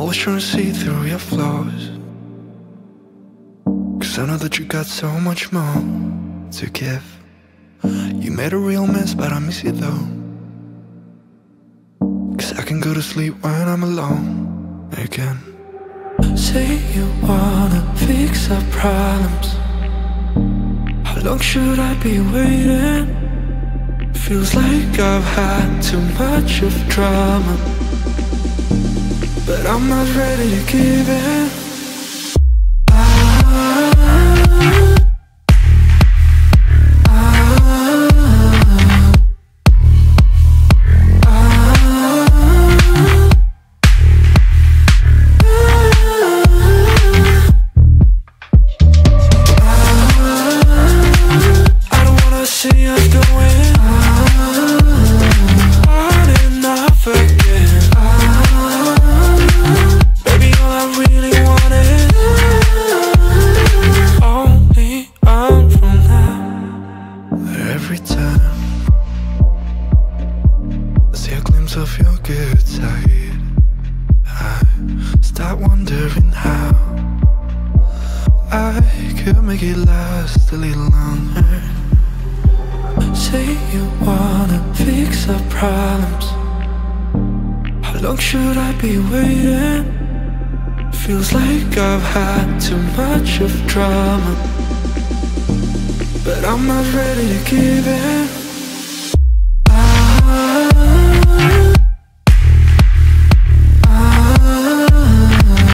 To see through your flaws. Cause I know that you got so much more to give. You made a real mess, but I miss you though. Cause I can go to sleep when I'm alone again. Say you wanna fix our problems. How long should I be waiting? Feels like I've had too much of drama. But I'm not ready to give in. See us going glimpse of your good side, I start wondering how. I could make it last a little longer. Say you wanna fix our problems. How long should I be waiting? Feels like I've had too much of drama. But I'm not ready to give in.